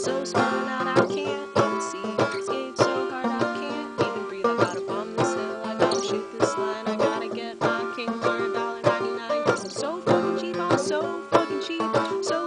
so small now that I can't even see. Skate so hard I can't even breathe. I gotta bomb this hill, I gotta shoot this line. I gotta get my king for a dollar ninety-nine. Cause I'm so fucking cheap, I'm so fucking cheap. So